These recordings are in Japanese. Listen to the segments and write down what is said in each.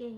给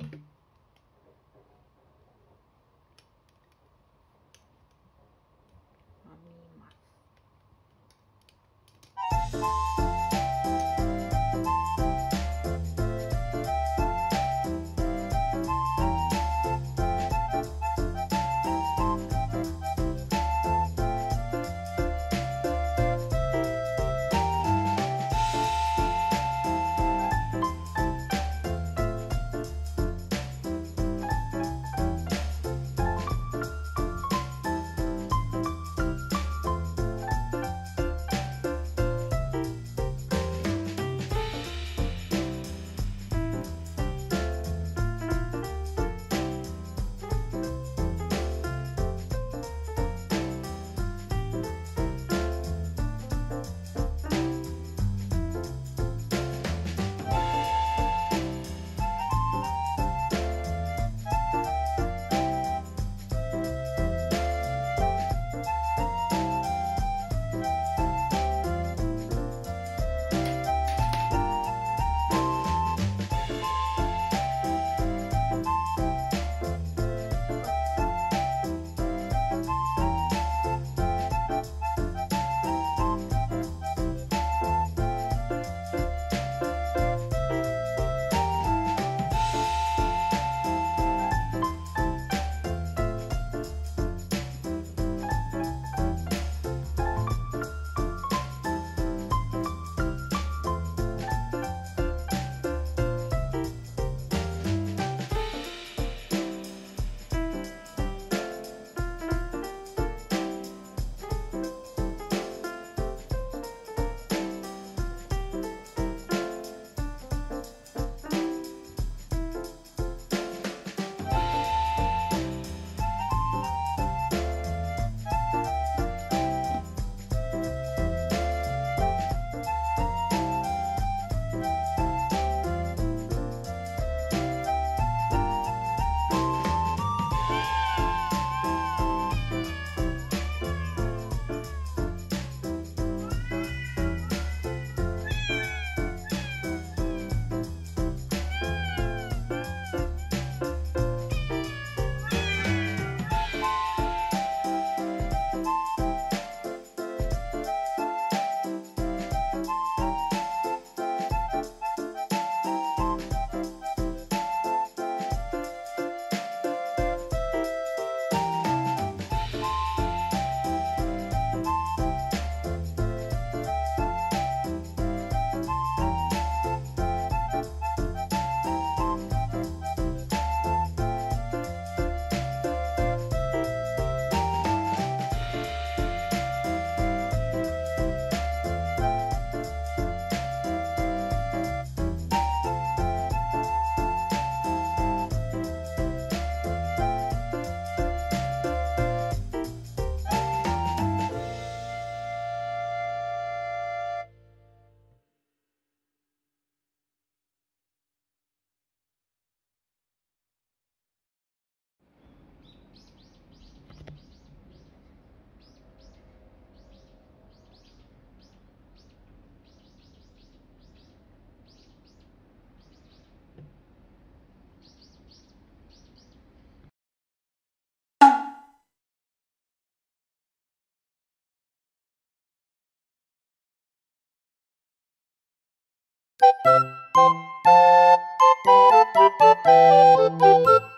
Thank you.